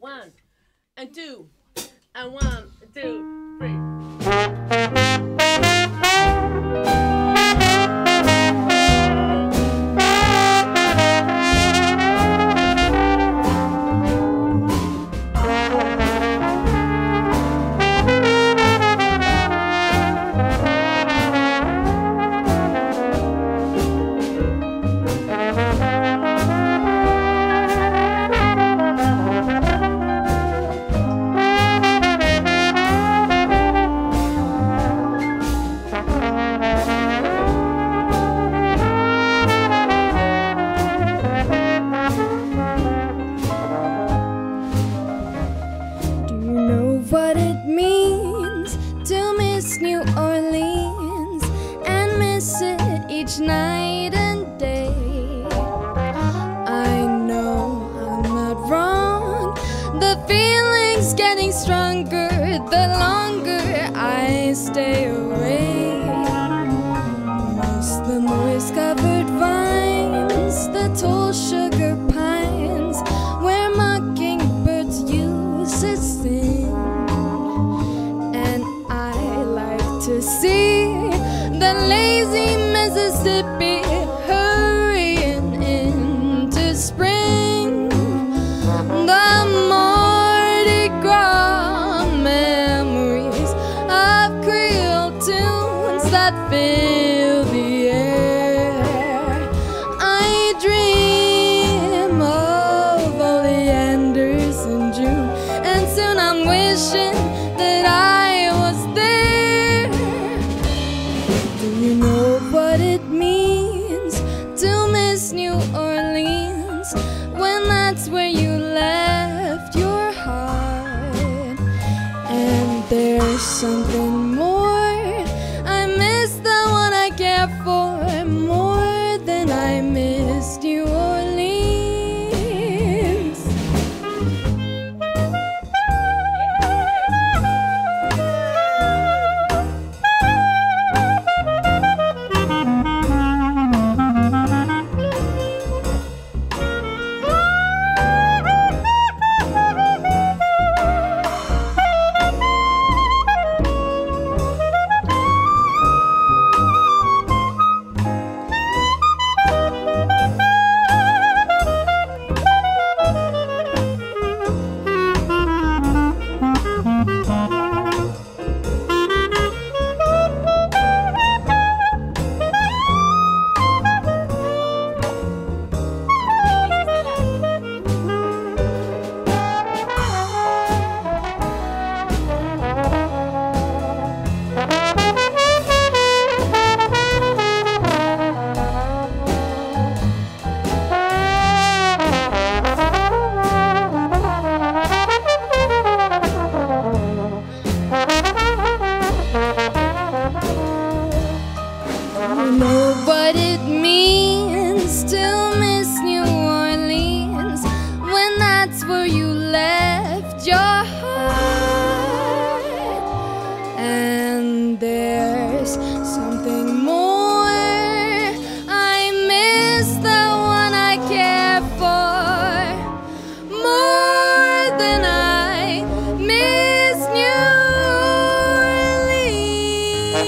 One and two and one, two, three. Miss it each night and day? I know I'm not wrong. The feeling's getting stronger the longer I stay away. Hurrying into spring. The memories of Creole tunes that fill the air. I dream of oleanders in June, and soon I'm wishing something more.